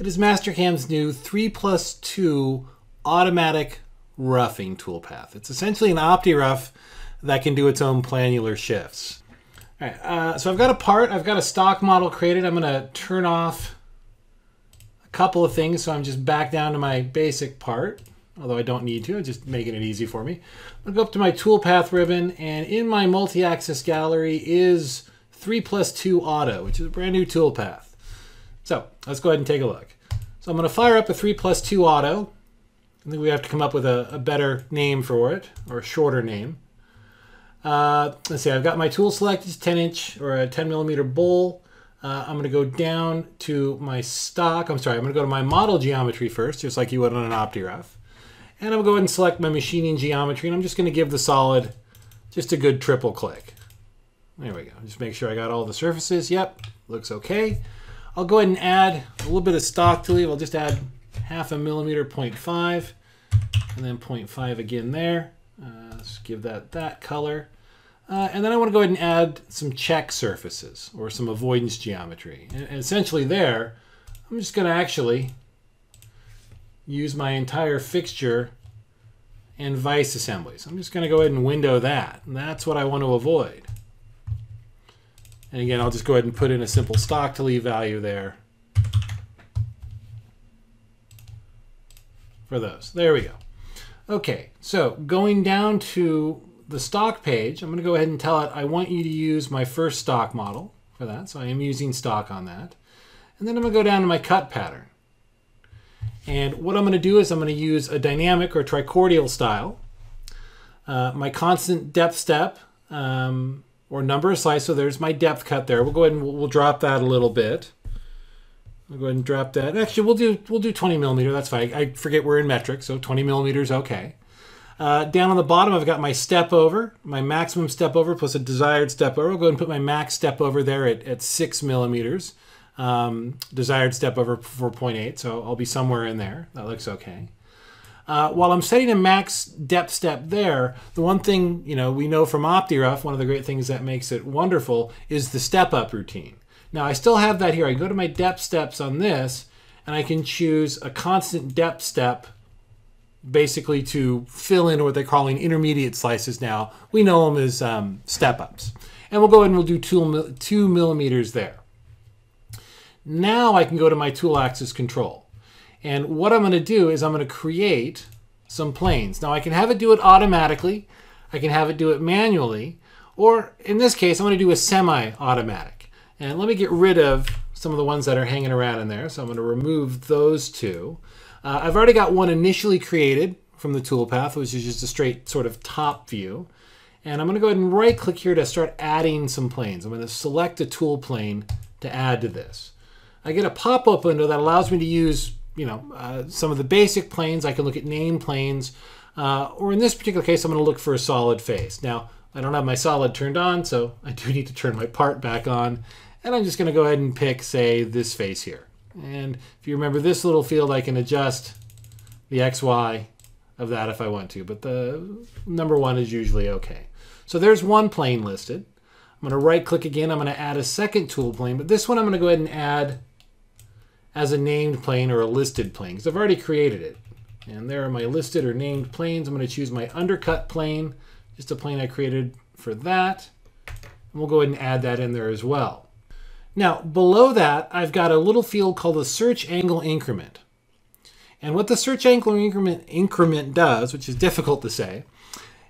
It is Mastercam's new 3 plus 2 automatic roughing toolpath. It's essentially an OptiRough that can do its own planular shifts. All right, uh, so I've got a part, I've got a stock model created. I'm going to turn off a couple of things, so I'm just back down to my basic part, although I don't need to, I'm just making it easy for me. I'll go up to my toolpath ribbon, and in my multi-axis gallery is 3 plus 2 auto, which is a brand new toolpath. So let's go ahead and take a look. So I'm going to fire up a 3 plus 2 auto. I think we have to come up with a, a better name for it, or a shorter name. Uh, let's see, I've got my tool selected, 10 inch or a 10 millimeter ball. Uh, I'm going to go down to my stock. I'm sorry, I'm going to go to my model geometry first, just like you would on an OptiRough. And I'm going to go ahead and select my machining geometry, and I'm just going to give the solid just a good triple click. There we go. Just make sure I got all the surfaces. Yep, looks okay. I'll go ahead and add a little bit of stock to leave. I'll just add half a millimeter, 0.5, and then 0.5 again there. Uh, let's give that that color. Uh, and then I want to go ahead and add some check surfaces or some avoidance geometry. And, and essentially there, I'm just going to actually use my entire fixture and vise assemblies. I'm just going to go ahead and window that. And that's what I want to avoid. And again, I'll just go ahead and put in a simple stock to leave value there for those. There we go. Okay, so going down to the stock page, I'm going to go ahead and tell it I want you to use my first stock model for that. So I am using stock on that. And then I'm going to go down to my cut pattern. And what I'm going to do is I'm going to use a dynamic or trochoidal style. Uh, my constant depth step um, or number of slices. So there's my depth cut there. We'll go ahead and we'll, we'll drop that a little bit. We'll go ahead and drop that. Actually, we'll do we'll do 20 millimeter. That's fine. I forget we're in metric, so 20 millimeters okay. Uh, down on the bottom, I've got my step over, my maximum step over plus a desired step over. I'll go ahead and put my max step over there at, at six millimeters. Um, desired step over 4.8, so I'll be somewhere in there. That looks okay. Uh, while I'm setting a max depth step there, the one thing you know we know from OptiRough, one of the great things that makes it wonderful is the step up routine. Now I still have that here. I go to my depth steps on this, and I can choose a constant depth step basically to fill in what they're calling intermediate slices now. We know them as um, step ups. And we'll go ahead and we'll do two, two millimeters there. Now I can go to my tool axis control. And what I'm going to do is I'm going to create some planes. Now I can have it do it automatically. I can have it do it manually. Or in this case, I'm going to do a semi-automatic. And let me get rid of some of the ones that are hanging around in there. So I'm going to remove those two. Uh, I've already got one initially created from the toolpath, which is just a straight sort of top view. And I'm going to go ahead and right click here to start adding some planes. I'm going to select a tool plane to add to this. I get a pop-up window that allows me to use you know, uh, some of the basic planes. I can look at name planes, uh, or in this particular case, I'm going to look for a solid face. Now, I don't have my solid turned on, so I do need to turn my part back on. And I'm just going to go ahead and pick, say, this face here. And if you remember this little field, I can adjust the XY of that if I want to, but the number one is usually okay. So there's one plane listed. I'm going to right click again. I'm going to add a second tool plane, but this one I'm going to go ahead and add as a named plane or a listed plane because I've already created it. And there are my listed or named planes. I'm going to choose my undercut plane, just a plane I created for that. And we'll go ahead and add that in there as well. Now, below that, I've got a little field called the search angle increment. And what the search angle increment, increment does, which is difficult to say,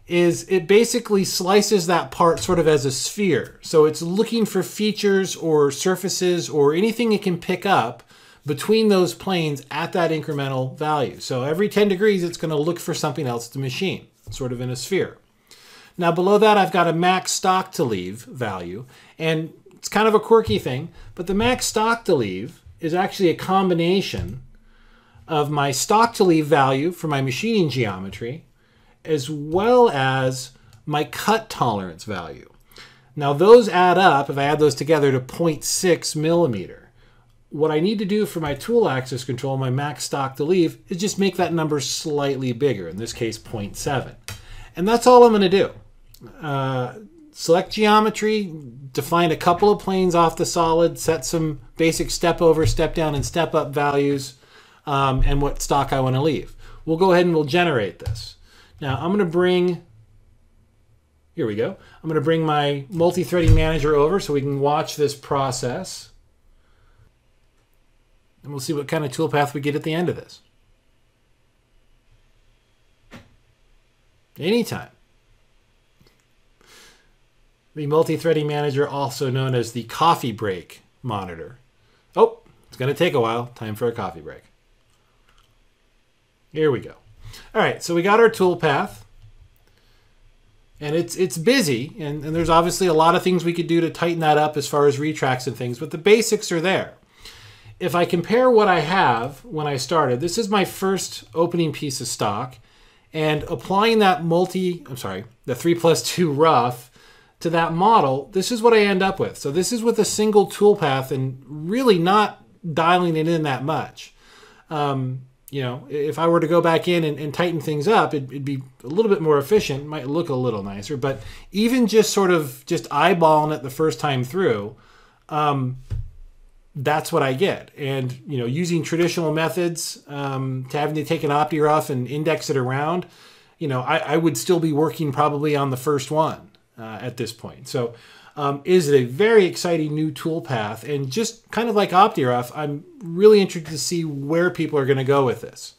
is it basically slices that part sort of as a sphere. So it's looking for features or surfaces or anything it can pick up between those planes at that incremental value. So every 10 degrees, it's going to look for something else to machine, sort of in a sphere. Now below that, I've got a max stock to leave value. And it's kind of a quirky thing, but the max stock to leave is actually a combination of my stock to leave value for my machining geometry, as well as my cut tolerance value. Now those add up, if I add those together, to 0.6 millimeter what I need to do for my tool axis control, my max stock to leave, is just make that number slightly bigger, in this case 0.7. And that's all I'm going to do. Uh, select geometry, define a couple of planes off the solid, set some basic step over, step down, and step up values um, and what stock I want to leave. We'll go ahead and we'll generate this. Now I'm going to bring, here we go. I'm going to bring my multi-threading manager over so we can watch this process. And we'll see what kind of toolpath we get at the end of this. Anytime. The multi-threading manager, also known as the coffee break monitor. Oh, it's going to take a while. Time for a coffee break. Here we go. All right, so we got our toolpath. And it's it's busy, and, and there's obviously a lot of things we could do to tighten that up as far as retracts and things, but the basics are there. If I compare what I have when I started, this is my first opening piece of stock, and applying that multi, I'm sorry, the 3 plus 2 rough to that model, this is what I end up with. So this is with a single toolpath and really not dialing it in that much. Um, you know, if I were to go back in and, and tighten things up, it, would be a little bit more efficient, might look a little nicer. But even just sort of just eyeballing it the first time through, um, that's what I get. And you know, using traditional methods um, to having to take an OptiRough and index it around, you know, I, I would still be working probably on the first one uh, at this point. So um, is it a very exciting new toolpath. And just kind of like OptiRough, I'm really interested to see where people are going to go with this.